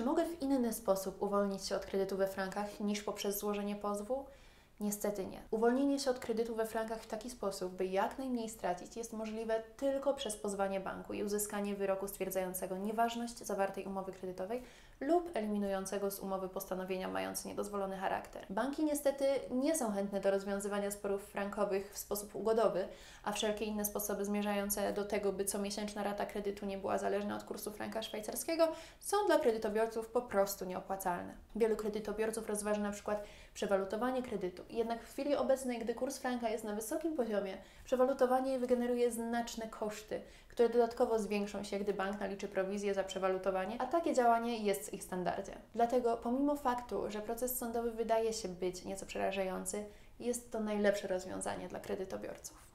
Czy mogę w inny sposób uwolnić się od kredytu we frankach niż poprzez złożenie pozwu? Niestety nie. Uwolnienie się od kredytu we frankach w taki sposób, by jak najmniej stracić, jest możliwe tylko przez pozwanie banku i uzyskanie wyroku stwierdzającego nieważność zawartej umowy kredytowej lub eliminującego z umowy postanowienia mające niedozwolony charakter. Banki niestety nie są chętne do rozwiązywania sporów frankowych w sposób ugodowy, a wszelkie inne sposoby zmierzające do tego, by comiesięczna rata kredytu nie była zależna od kursu franka szwajcarskiego, są dla kredytobiorców po prostu nieopłacalne. Wielu kredytobiorców rozważa na przykład przewalutowanie kredytu. Jednak w chwili obecnej, gdy kurs franka jest na wysokim poziomie, przewalutowanie wygeneruje znaczne koszty, które dodatkowo zwiększą się, gdy bank naliczy prowizję za przewalutowanie, a takie działanie jest w ich standardzie. Dlatego, pomimo faktu, że proces sądowy wydaje się być nieco przerażający, jest to najlepsze rozwiązanie dla kredytobiorców.